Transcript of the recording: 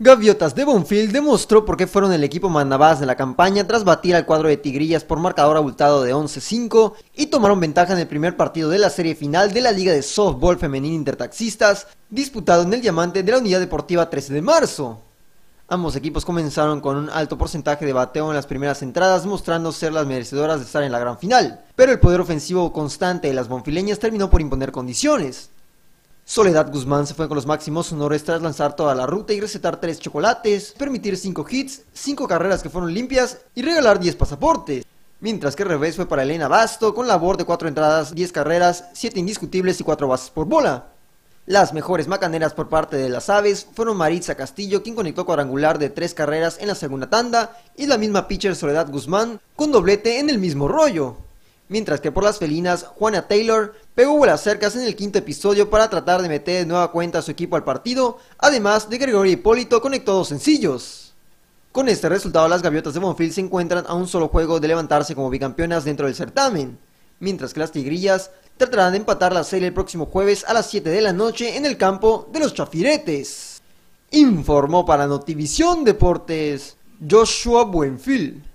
Gaviotas de Bonfield demostró por qué fueron el equipo mandabás de la campaña tras batir al cuadro de Tigrillas por marcador abultado de 11-5 y tomaron ventaja en el primer partido de la serie final de la Liga de Softball Femenil Intertaxistas, disputado en el Diamante de la Unidad Deportiva 13 de marzo. Ambos equipos comenzaron con un alto porcentaje de bateo en las primeras entradas, mostrando ser las merecedoras de estar en la gran final, pero el poder ofensivo constante de las bonfileñas terminó por imponer condiciones. Soledad Guzmán se fue con los máximos honores tras lanzar toda la ruta y recetar 3 chocolates, permitir 5 hits, 5 carreras que fueron limpias y regalar 10 pasaportes. Mientras que el revés fue para Elena Basto con labor de 4 entradas, 10 carreras, 7 indiscutibles y 4 bases por bola. Las mejores macaneras por parte de las aves fueron Maritza Castillo, quien conectó cuadrangular de 3 carreras en la segunda tanda, y la misma pitcher Soledad Guzmán con doblete en el mismo rollo mientras que por las felinas, Juana Taylor pegó bolas cercas en el quinto episodio para tratar de meter de nueva cuenta a su equipo al partido, además de Gregorio Hipólito conectó dos sencillos. Con este resultado, las gaviotas de Bonfield se encuentran a un solo juego de levantarse como bicampeonas dentro del certamen, mientras que las tigrillas tratarán de empatar la serie el próximo jueves a las 7 de la noche en el campo de los Chafiretes. Informó para Notivisión Deportes Joshua Buenfield.